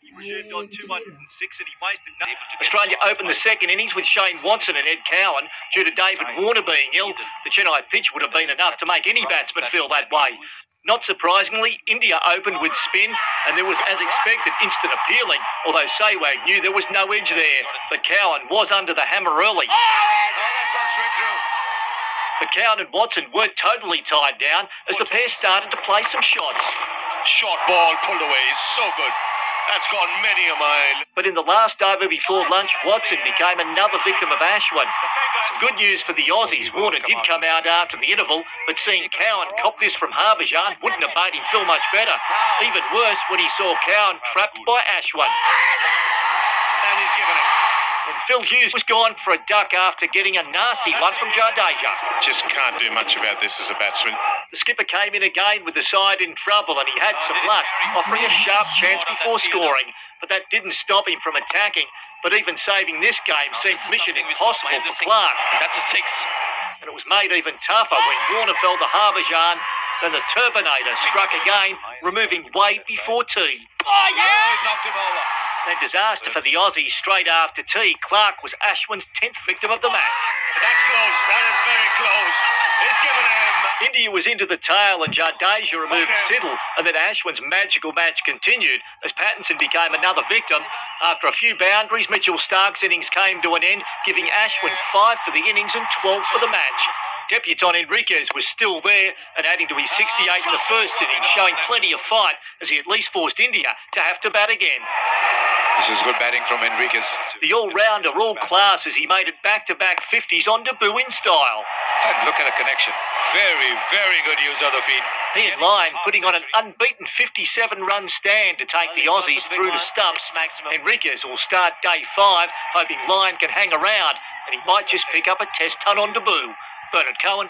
He reserved on 206 and he wasted no. Australia opened the second innings with Shane Watson and Ed Cowan. Due to David Warner being ill, the Chennai pitch would have been enough to make any batsman feel that way. Not surprisingly, India opened with spin, and there was, as expected, instant appealing, although Sehwag knew there was no edge there. But Cowan was under the hammer early. But Cowan and Watson weren't totally tied down as the pair started to play some shots. Short ball pulled away so good. That's gone many a mile. But in the last over before lunch, Watson became another victim of Ashwin. Some good news for the Aussies. Warner did come out after the interval, but seeing Cowan cop this from Harbhajan wouldn't have made him feel much better. Even worse when he saw Cowan trapped by Ashwin. And he's given it. Phil Hughes was gone for a duck after getting a nasty one from Jadeja. Just can't do much about this as a batsman. The skipper came in again with the side in trouble and he had some luck, offering a sharp chance before scoring. But that didn't stop him from attacking. But even saving this game seemed mission impossible for Clarke. That's a six. And it was made even tougher when Warner fell to Harbhajan. Then the Turbinator struck again, removing Wade before tea. Oh, yeah! knocked him over. And disaster for the Aussies straight after tea. Clarke was Ashwin's 10th victim of the match. That's close. That is very close. It's given him. India was into the tail and Jadeja removed. Siddle, and then Ashwin's magical match continued as Pattinson became another victim. After a few boundaries, Mitchell Starc's innings came to an end, giving Ashwin five for the innings and 12 for the match. Debutant Henriques was still there and adding to his 68 in the first innings, showing plenty of fight as he at least forced India to have to bat again. This is good batting from Henriques. The all-rounder, all class as he made it back-to-back 50s on debut in style. And look at the connection. Very, very good use of the feet. He and Lyon putting on an unbeaten 57-run stand to take the Aussies through to stumps. Henriques will start day five, hoping Lyon can hang around, and he might just pick up a test ton on debut. Bernard Cohen,